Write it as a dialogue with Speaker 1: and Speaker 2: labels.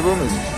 Speaker 1: the woman.